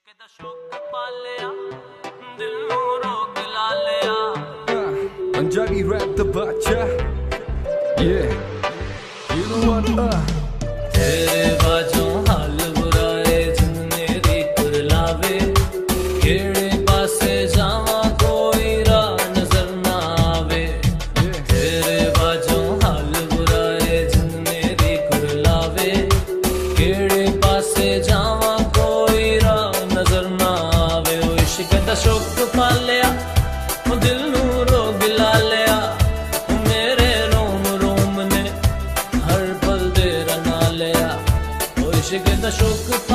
ਇਸ਼ਕ ਦਾ ਸ਼ੌਕ ਪਾਲਿਆ ਦਿਲ ਨੂੰ ਰੋਗ ਲਾ ਲਿਆ। ਪੰਜਾਬੀ ਰੈਪ ਦਾ yeah you know what uh? ਤੇਰੇ ਬਾਝੋਂ ਉਹ ਇਸ਼ਕ ਦਾ ਸ਼ੌਕ ਪਾਲਿਆ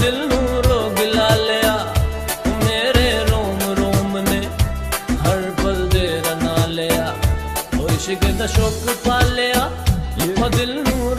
ਦਿਲ ਨੂੰ ਰੋਗ ਲਾ ਲਿਆ। ਮੇਰੇ ਰੋਮ ਰੋਮ ਨੇ ਹਰ ਪਲ ਦੇ ਰਨਾ ਲਿਆ। ਉਹ ਇਸ਼ਕ ਦਾ ਸ਼ੌਕ ਪਾਲਿਆ ਉਹ ਦਿਲ ਨੂੰ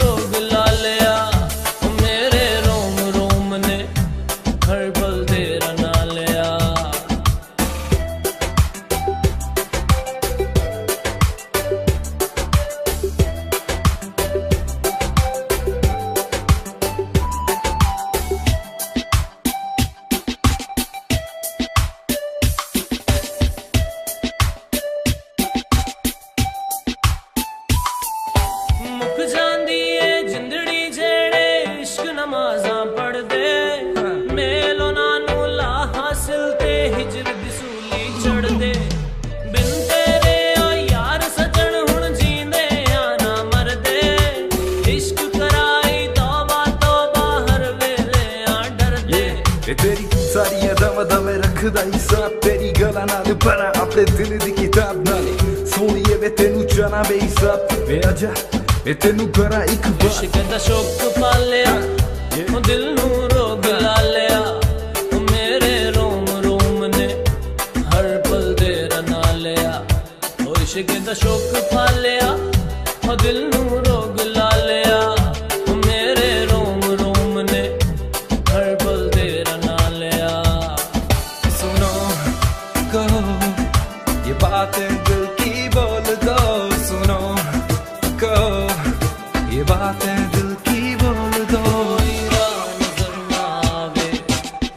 ਇਹ ਤੇਰੀ ਸਾਰੀਆਂ ਦਮ ਦਮ ਰੱਖਦਾ ਹਿਸਾਬ ਤੇਰੀ ਗਲਾਂ ਨਾਲ ਬਣਾ ਆਪਣੇ ਦਿਲ ਦੀ ਕਿਤਾਬ ਨਾਲੇ। ਸੋਹਣੀਏ ਵੇ ਤੈਨੂੰ ਜਾਣਾ ਬੇ ਹਿਸਾਬ ਵੇ ਆਜਾ ਵੇ ਤੈਨੂੰ ਕਰਾਂ ਇੱਕ ਵਾਰ। ਇਸ਼ਕ ਦਾ ਸ਼ੌਕ ਪਾਲਿਆ ਉਹ ਦਿਲ ਨੂੰ ਰੋਗ ਲਾ ਲਿਆ। ਮੇਰੇ ਰੋਮ ਰੋਮ ਨੇ ਹਰ ਪਲ ਦੇ ਰਨਾ ਲਿਆ। ਉਹ ਇਸ਼ਕ ਦਾ ਸ਼ੌਕ ਪਾਲਿਆ ਉਹ ਦਿਲ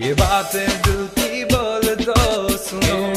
ये बातें दिल की बोल दो सुनो